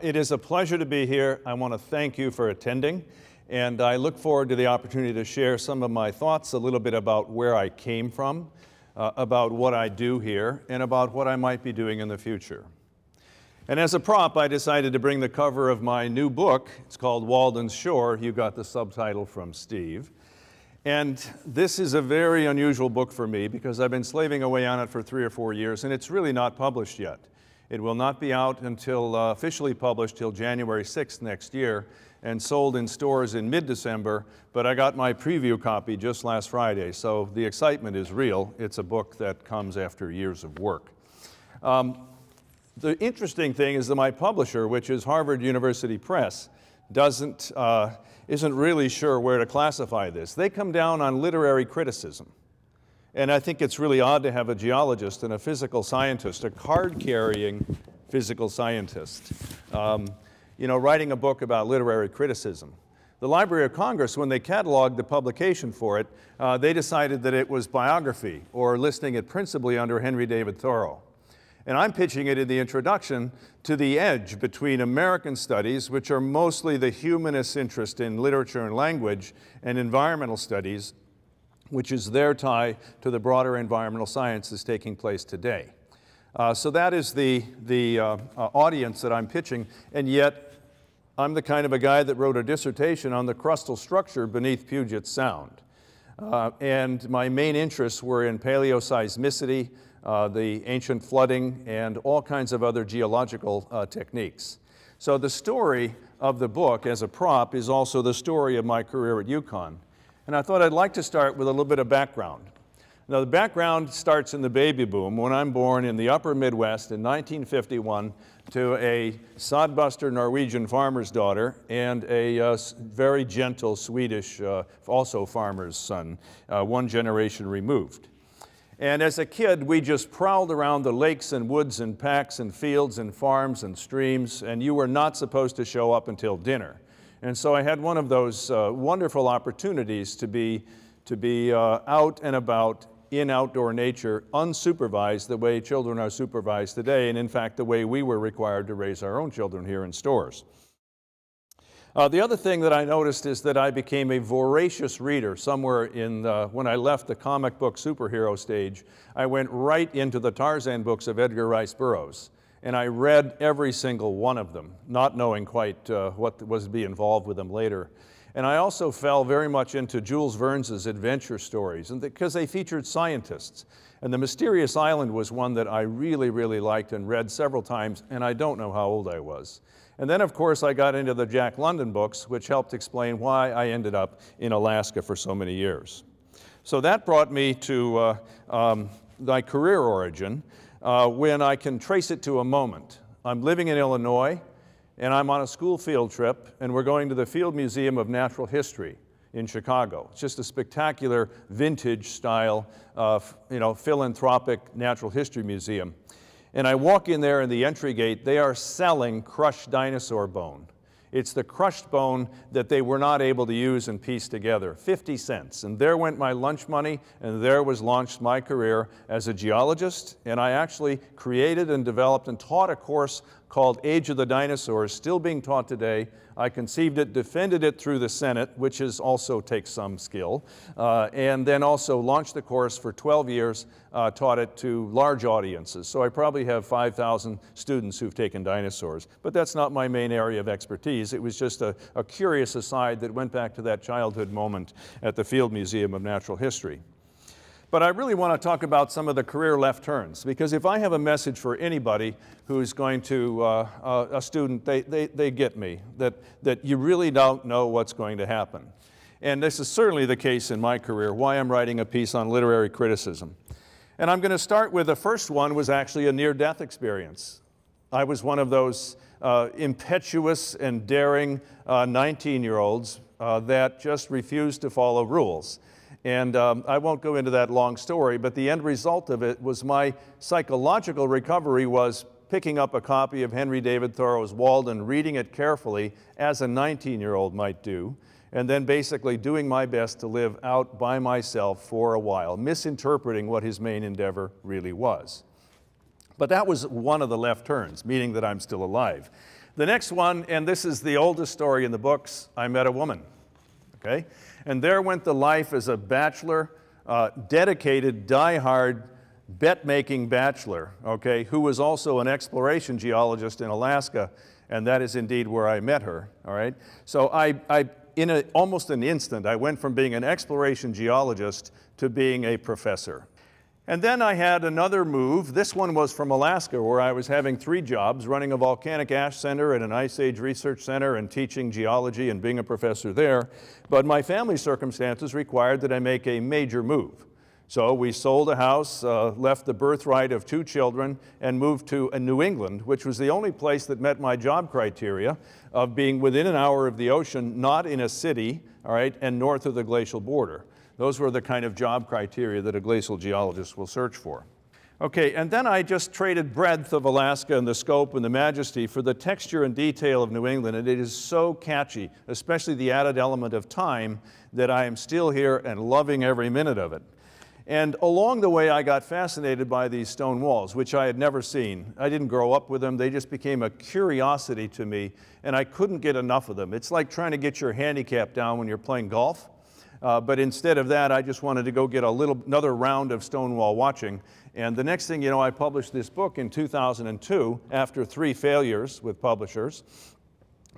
It is a pleasure to be here. I want to thank you for attending, and I look forward to the opportunity to share some of my thoughts, a little bit about where I came from, uh, about what I do here, and about what I might be doing in the future. And as a prop, I decided to bring the cover of my new book. It's called Walden's Shore. You got the subtitle from Steve. And this is a very unusual book for me because I've been slaving away on it for three or four years, and it's really not published yet. It will not be out until uh, officially published till January 6th next year and sold in stores in mid-December, but I got my preview copy just last Friday, so the excitement is real. It's a book that comes after years of work. Um, the interesting thing is that my publisher, which is Harvard University Press, doesn't, uh, isn't really sure where to classify this. They come down on literary criticism. And I think it's really odd to have a geologist and a physical scientist, a card-carrying physical scientist, um, you know, writing a book about literary criticism. The Library of Congress, when they cataloged the publication for it, uh, they decided that it was biography, or listing it principally under Henry David Thoreau. And I'm pitching it in the introduction to the edge between American studies, which are mostly the humanist interest in literature and language, and environmental studies, which is their tie to the broader environmental sciences taking place today. Uh, so that is the, the uh, uh, audience that I'm pitching, and yet I'm the kind of a guy that wrote a dissertation on the crustal structure beneath Puget Sound. Uh, and my main interests were in paleoseismicity, uh, the ancient flooding, and all kinds of other geological uh, techniques. So the story of the book as a prop is also the story of my career at UConn. And I thought I'd like to start with a little bit of background. Now, the background starts in the baby boom when I'm born in the upper Midwest in 1951 to a sodbuster Norwegian farmer's daughter and a uh, very gentle Swedish, uh, also farmer's son, uh, one generation removed. And as a kid, we just prowled around the lakes and woods and packs and fields and farms and streams, and you were not supposed to show up until dinner. And so I had one of those uh, wonderful opportunities to be, to be uh, out and about in outdoor nature, unsupervised the way children are supervised today, and in fact, the way we were required to raise our own children here in Storrs. Uh, the other thing that I noticed is that I became a voracious reader somewhere in, the, when I left the comic book superhero stage, I went right into the Tarzan books of Edgar Rice Burroughs and I read every single one of them, not knowing quite uh, what was to be involved with them later. And I also fell very much into Jules Verne's adventure stories, because they featured scientists. And The Mysterious Island was one that I really, really liked and read several times, and I don't know how old I was. And then, of course, I got into the Jack London books, which helped explain why I ended up in Alaska for so many years. So that brought me to uh, um, my career origin uh, when I can trace it to a moment. I'm living in Illinois, and I'm on a school field trip, and we're going to the Field Museum of Natural History in Chicago. It's just a spectacular vintage style, uh, you know, philanthropic natural history museum. And I walk in there in the entry gate, they are selling crushed dinosaur bone. It's the crushed bone that they were not able to use and piece together. 50 cents. And there went my lunch money, and there was launched my career as a geologist. And I actually created and developed and taught a course called Age of the Dinosaurs, still being taught today. I conceived it, defended it through the Senate, which is also takes some skill, uh, and then also launched the course for 12 years, uh, taught it to large audiences. So I probably have 5,000 students who've taken dinosaurs, but that's not my main area of expertise. It was just a, a curious aside that went back to that childhood moment at the Field Museum of Natural History. But I really want to talk about some of the career left turns, because if I have a message for anybody who's going to, uh, uh, a student, they, they, they get me, that, that you really don't know what's going to happen. And this is certainly the case in my career, why I'm writing a piece on literary criticism. And I'm going to start with the first one was actually a near-death experience. I was one of those uh, impetuous and daring 19-year-olds uh, uh, that just refused to follow rules. And um, I won't go into that long story, but the end result of it was my psychological recovery was picking up a copy of Henry David Thoreau's Walden, reading it carefully, as a 19 year old might do, and then basically doing my best to live out by myself for a while, misinterpreting what his main endeavor really was. But that was one of the left turns, meaning that I'm still alive. The next one, and this is the oldest story in the books, I met a woman. Okay? And there went the life as a bachelor, uh, dedicated, die-hard, bet-making bachelor, okay, who was also an exploration geologist in Alaska, and that is indeed where I met her, all right? So I, I in a, almost an instant, I went from being an exploration geologist to being a professor. And then I had another move. This one was from Alaska, where I was having three jobs running a volcanic ash center and an ice age research center and teaching geology and being a professor there. But my family circumstances required that I make a major move. So we sold a house, uh, left the birthright of two children, and moved to New England, which was the only place that met my job criteria of being within an hour of the ocean, not in a city, all right, and north of the glacial border. Those were the kind of job criteria that a glacial geologist will search for. Okay, and then I just traded breadth of Alaska and the scope and the majesty for the texture and detail of New England, and it is so catchy, especially the added element of time, that I am still here and loving every minute of it. And along the way, I got fascinated by these stone walls, which I had never seen. I didn't grow up with them. They just became a curiosity to me, and I couldn't get enough of them. It's like trying to get your handicap down when you're playing golf. Uh, but instead of that, I just wanted to go get a little, another round of Stonewall watching. And the next thing you know, I published this book in 2002 after three failures with publishers.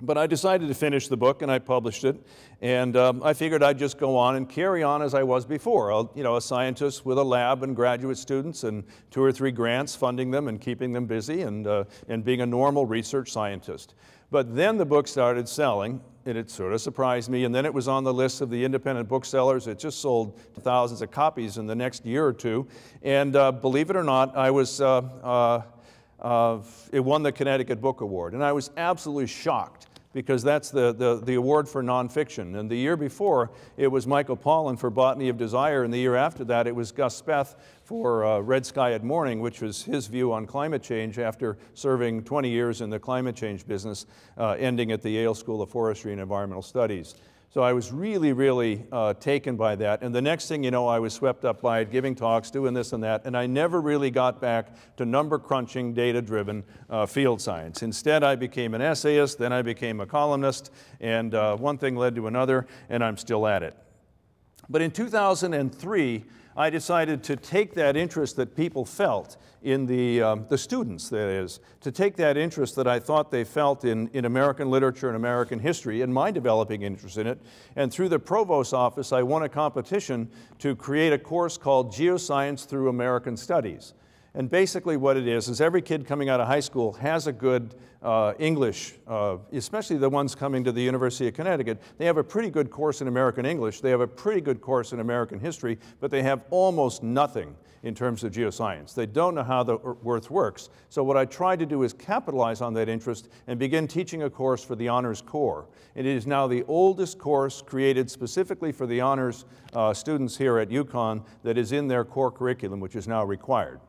But I decided to finish the book and I published it. And um, I figured I'd just go on and carry on as I was before. I'll, you know, a scientist with a lab and graduate students and two or three grants funding them and keeping them busy and, uh, and being a normal research scientist. But then the book started selling and it sort of surprised me. And then it was on the list of the independent booksellers. It just sold thousands of copies in the next year or two. And uh, believe it or not, I was, uh, uh, uh it won the Connecticut Book Award. And I was absolutely shocked because that's the, the, the, award for nonfiction. And the year before, it was Michael Pollan for Botany of Desire, and the year after that, it was Gus Speth for uh, Red Sky at Morning, which was his view on climate change after serving 20 years in the climate change business, uh, ending at the Yale School of Forestry and Environmental Studies. So I was really, really uh, taken by that. And the next thing you know, I was swept up by it, giving talks, doing this and that, and I never really got back to number crunching, data driven uh, field science. Instead, I became an essayist, then I became a columnist, and uh, one thing led to another, and I'm still at it. But in 2003, I decided to take that interest that people felt in the, um, the students, that is, to take that interest that I thought they felt in, in American literature and American history and my developing interest in it. And through the Provost office, I won a competition to create a course called Geoscience Through American Studies. And basically what it is, is every kid coming out of high school has a good uh, English, uh, especially the ones coming to the University of Connecticut. They have a pretty good course in American English. They have a pretty good course in American history, but they have almost nothing in terms of geoscience. They don't know how the earth works. So what I tried to do is capitalize on that interest and begin teaching a course for the Honors Core. It is now the oldest course created specifically for the honors uh, students here at UConn that is in their core curriculum, which is now required.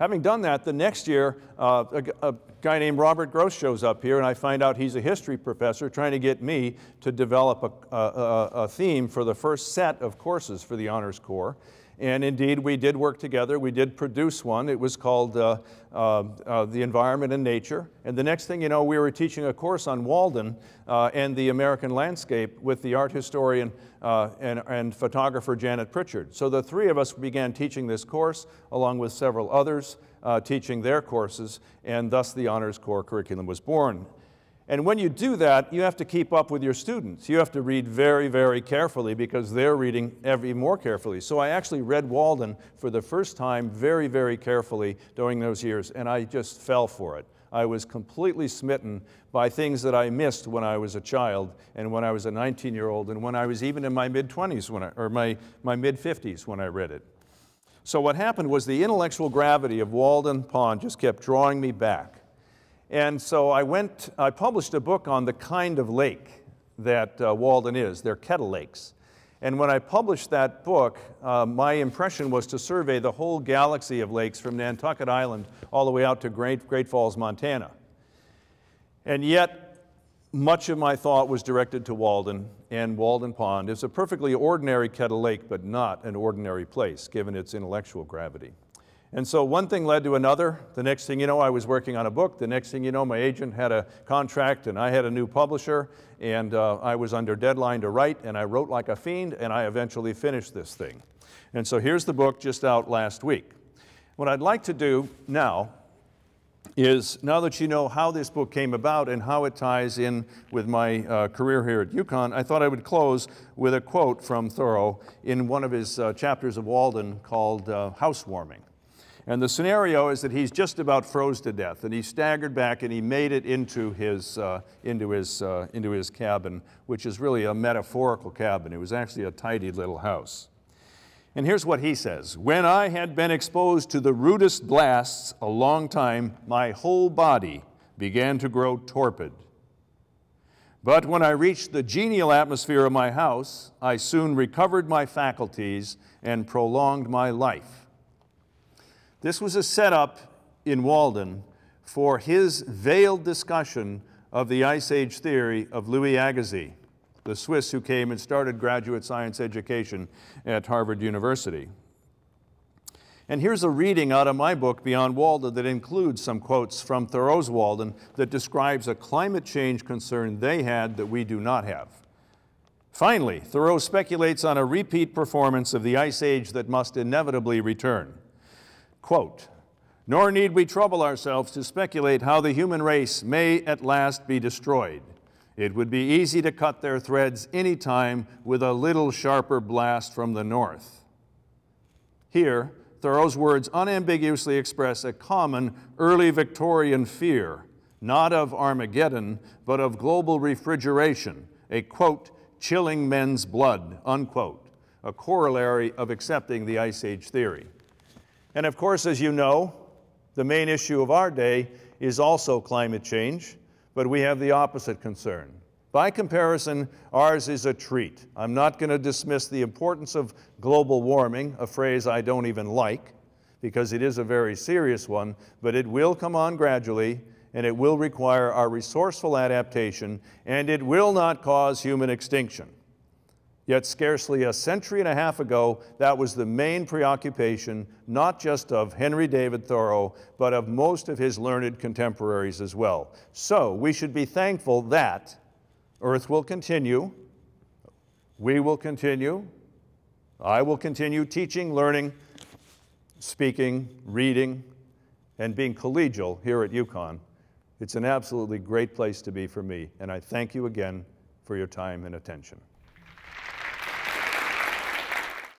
Having done that, the next year, uh, a, a, guy named Robert Gross shows up here, and I find out he's a history professor trying to get me to develop a, a, a theme for the first set of courses for the Honors Core. And indeed, we did work together. We did produce one. It was called uh, uh, uh, The Environment and Nature. And the next thing you know, we were teaching a course on Walden uh, and the American landscape with the art historian uh, and, and photographer Janet Pritchard. So the three of us began teaching this course along with several others uh, teaching their courses, and thus the Honors Core curriculum was born. And when you do that, you have to keep up with your students. You have to read very, very carefully because they're reading every more carefully. So I actually read Walden for the first time very, very carefully during those years, and I just fell for it. I was completely smitten by things that I missed when I was a child and when I was a 19-year-old and when I was even in my mid-20s when I, or my, my mid-50s when I read it. So what happened was the intellectual gravity of Walden Pond just kept drawing me back. And so I went, I published a book on the kind of lake that uh, Walden is. They're kettle lakes. And when I published that book, uh, my impression was to survey the whole galaxy of lakes from Nantucket Island all the way out to Great, Great Falls, Montana. And yet, much of my thought was directed to Walden and Walden Pond is a perfectly ordinary Kettle Lake, but not an ordinary place, given its intellectual gravity. And so one thing led to another. The next thing you know, I was working on a book. The next thing you know, my agent had a contract and I had a new publisher and uh, I was under deadline to write and I wrote like a fiend and I eventually finished this thing. And so here's the book just out last week. What I'd like to do now is now that you know how this book came about and how it ties in with my uh, career here at UConn, I thought I would close with a quote from Thoreau in one of his uh, chapters of Walden called uh, Housewarming. And the scenario is that he's just about froze to death, and he staggered back and he made it into his, uh, into his, uh, into his cabin, which is really a metaphorical cabin. It was actually a tidy little house. And here's what he says When I had been exposed to the rudest blasts a long time, my whole body began to grow torpid. But when I reached the genial atmosphere of my house, I soon recovered my faculties and prolonged my life. This was a setup in Walden for his veiled discussion of the Ice Age theory of Louis Agassiz the Swiss who came and started graduate science education at Harvard University. And here's a reading out of my book, Beyond Walden, that includes some quotes from Thoreau's Walden that describes a climate change concern they had that we do not have. Finally, Thoreau speculates on a repeat performance of the Ice Age that must inevitably return. Quote, Nor need we trouble ourselves to speculate how the human race may at last be destroyed. It would be easy to cut their threads any time with a little sharper blast from the north. Here, Thoreau's words unambiguously express a common early Victorian fear, not of Armageddon, but of global refrigeration, a quote, chilling men's blood, unquote, a corollary of accepting the Ice Age theory. And of course, as you know, the main issue of our day is also climate change but we have the opposite concern. By comparison, ours is a treat. I'm not going to dismiss the importance of global warming, a phrase I don't even like, because it is a very serious one, but it will come on gradually, and it will require our resourceful adaptation, and it will not cause human extinction. Yet scarcely a century and a half ago, that was the main preoccupation, not just of Henry David Thoreau, but of most of his learned contemporaries as well. So we should be thankful that Earth will continue, we will continue, I will continue teaching, learning, speaking, reading, and being collegial here at UConn. It's an absolutely great place to be for me, and I thank you again for your time and attention.